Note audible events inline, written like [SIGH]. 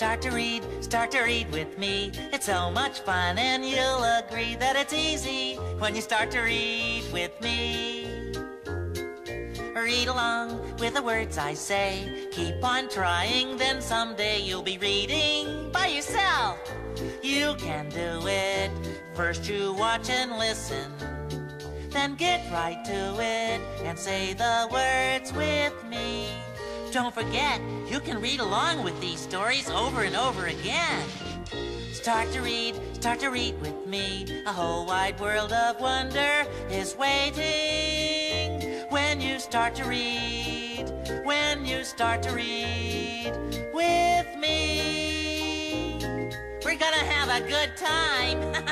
Start to read, start to read with me. It's so much fun, and you'll agree that it's easy when you start to read with me. Read along with the words I say. Keep on trying, then someday you'll be reading by yourself. You can do it. First you watch and listen. Then get right to it and say the words with. Don't forget, you can read along with these stories over and over again. Start to read, start to read with me. A whole wide world of wonder is waiting when you start to read, when you start to read with me. We're gonna have a good time. [LAUGHS]